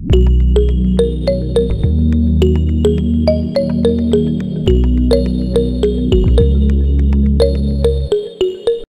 Thank you.